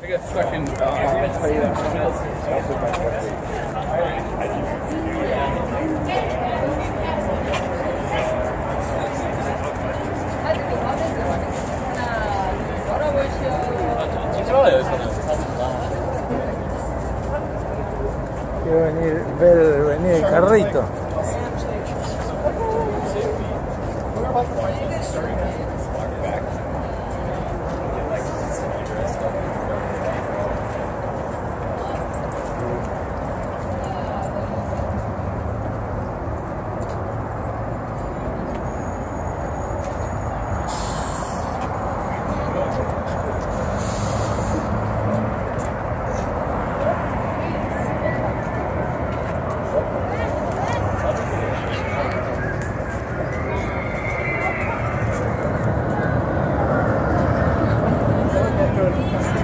I got stuck in. Uh, Quiero venir, ver venir el carrito. Thank you.